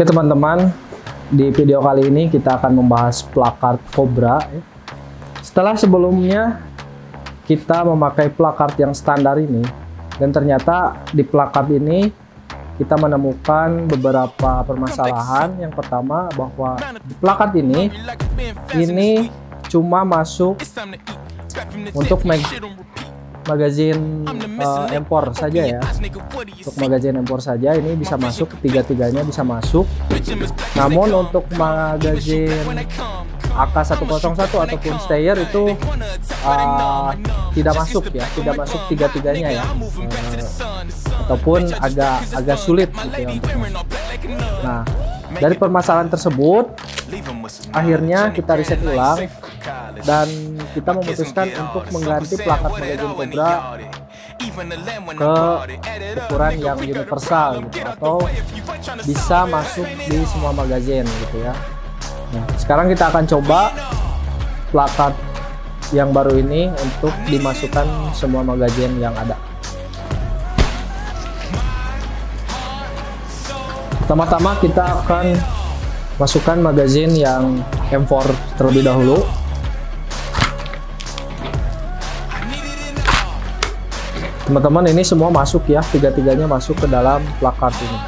Oke teman-teman, di video kali ini kita akan membahas plakart Cobra. Setelah sebelumnya kita memakai plakart yang standar ini, dan ternyata di plakart ini kita menemukan beberapa permasalahan. Yang pertama bahwa di plakart ini, ini cuma masuk untuk magazin uh, empor saja ya. untuk magazin empor saja ini bisa masuk tiga-tiganya bisa masuk. Namun untuk magazin AK101 ataupun stayer itu uh, tidak masuk ya tidak masuk tiga-tiganya ya. Uh, ataupun agak agak sulit gitu ya. untuk masuk. nah dari permasalahan tersebut akhirnya kita riset ulang dan kita memutuskan untuk mengganti plakat magazin Cobra ke ukuran yang universal gitu atau bisa masuk di semua magazin gitu ya. Nah, sekarang kita akan coba plakat yang baru ini untuk dimasukkan semua magazin yang ada. Pertama-tama kita akan masukkan magazin yang M4 terlebih dahulu teman-teman ini semua masuk ya. Tiga-tiganya masuk ke dalam plakat ini.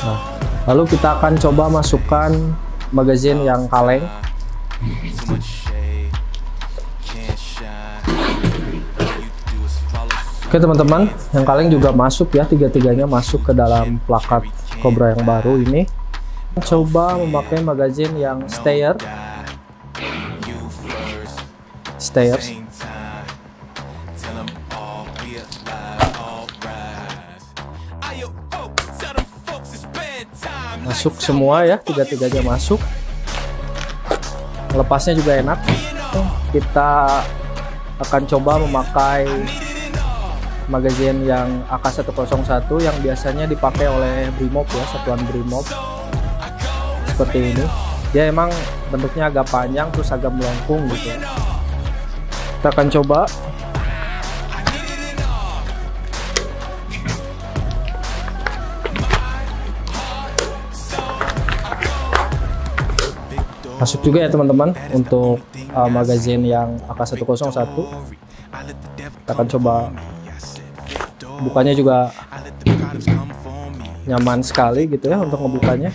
Nah lalu kita akan coba masukkan magazin yang kaleng. Oke teman-teman, yang kaleng juga masuk ya, tiga-tiganya masuk ke dalam plakat Cobra yang baru ini. Coba memakai magazin yang stayer, stayers. Masuk semua ya tiga-tiganya masuk. Lepasnya juga enak. Kita akan coba memakai magazin yang AK101 yang biasanya dipakai oleh Brimob ya satuan Brimob. Seperti ini. Dia emang bentuknya agak panjang terus agak melengkung gitu. Kita akan coba masuk juga ya teman-teman untuk uh, magazin yang AK101 kita akan coba bukanya juga nyaman sekali gitu ya untuk ngebukanya.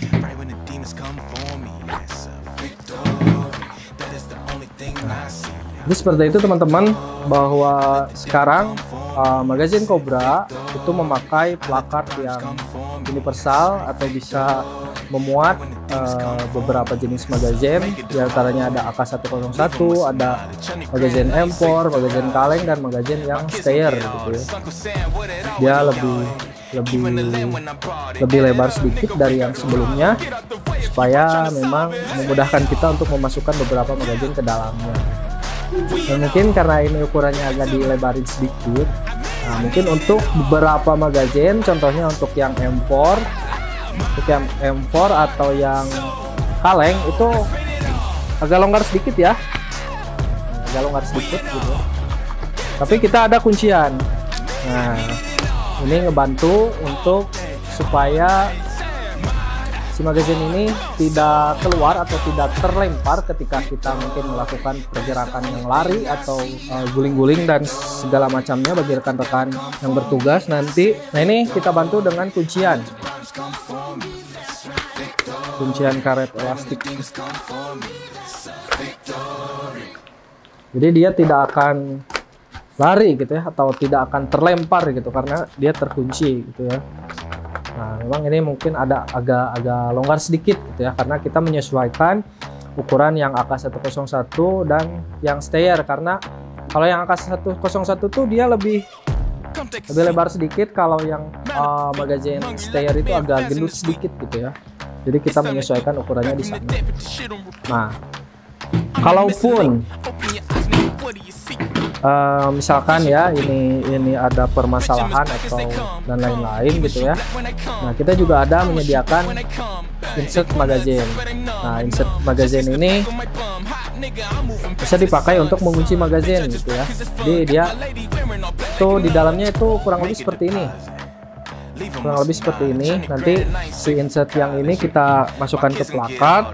Jadi seperti itu teman-teman bahwa sekarang uh, magazin Cobra itu memakai plakat yang universal atau bisa memuat uh, beberapa jenis magazin di antaranya ada AK101 ada magazin M4 magazin kaleng dan magazin yang stayer gitu ya. Dia lebih lebih lebih lebar sedikit dari yang sebelumnya supaya memang memudahkan kita untuk memasukkan beberapa magazin ke dalamnya. Dan mungkin karena ini ukurannya agak dilebarin sedikit nah mungkin untuk beberapa magazin contohnya untuk yang M4 untuk yang M4 atau yang kaleng itu agak longgar sedikit ya. Agak longgar sedikit gitu. Tapi kita ada kuncian. Nah ini ngebantu untuk supaya si magazin ini tidak keluar atau tidak terlempar ketika kita mungkin melakukan pergerakan yang lari atau uh, guling-guling uh, dan segala macamnya bagi rekan-rekan yang bertugas nanti. Nah ini kita bantu dengan kuncian. Kuncian karet elastik. Jadi dia tidak akan lari gitu ya atau tidak akan terlempar gitu karena dia terkunci gitu ya nah memang ini mungkin ada agak-agak longgar sedikit gitu ya karena kita menyesuaikan ukuran yang AK101 dan yang stayer karena kalau yang AK101 tuh dia lebih lebih lebar sedikit kalau yang uh, magazine stayer itu agak gendut sedikit gitu ya. Jadi kita menyesuaikan ukurannya di sana. nah kalaupun uh, misalkan ya ini ini ada permasalahan atau dan lain-lain gitu ya. nah kita juga ada menyediakan insert magazine. nah insert magazine ini bisa dipakai untuk mengunci magazine gitu ya. jadi dia tuh di dalamnya itu kurang lebih seperti ini kurang lebih seperti ini. Nanti si insert yang ini kita masukkan ke plakat.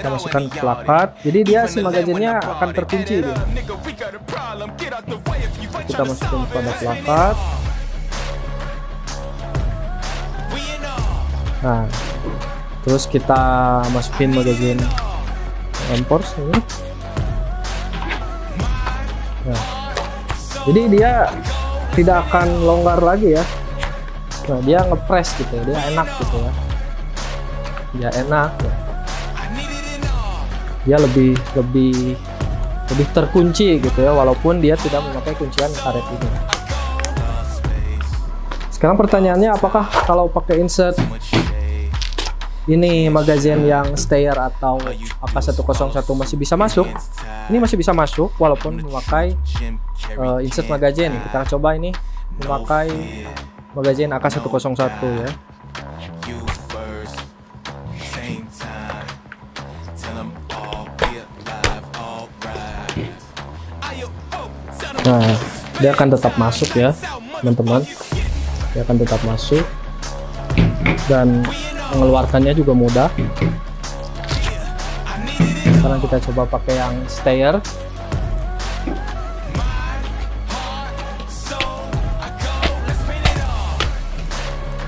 Kita masukkan ke plakat. Jadi dia si magazinnya akan terkunci kita masukin pada plakat. Nah terus kita masukin magazin empors ini. Nah jadi dia tidak akan longgar lagi ya nah dia ngepres gitu ya dia enak gitu ya. Dia enak ya. dia lebih lebih lebih terkunci gitu ya walaupun dia tidak memakai kuncian karet ini. Sekarang pertanyaannya apakah kalau pakai insert ini magazine yang stayer atau AK101 masih bisa masuk? Ini masih bisa masuk walaupun memakai uh, insert magazine. Kita coba ini memakai magazine AK101 ya. Nah dia akan tetap masuk ya teman-teman. Dia akan tetap masuk. Dan mengeluarkannya juga mudah. Sekarang kita coba pakai yang stayer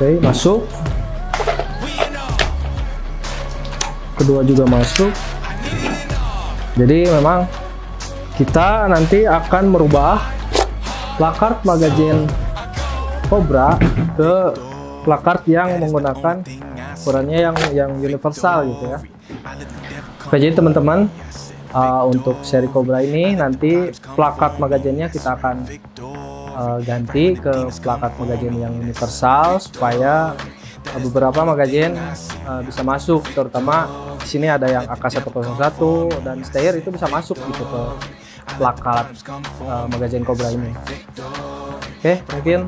oke masuk kedua juga masuk jadi memang kita nanti akan merubah plakart magazine Cobra ke plakart yang menggunakan ukurannya yang yang universal gitu ya. Oke, jadi teman-teman uh, untuk seri Cobra ini nanti plakat magazinnya kita akan uh, ganti ke plakat magazin yang universal supaya uh, beberapa magazin uh, bisa masuk terutama di sini ada yang AK101 dan Stayer itu bisa masuk gitu ke plakat uh, magazin Cobra ini. Oke, mungkin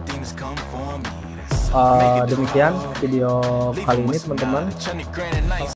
uh, demikian video kali ini teman-teman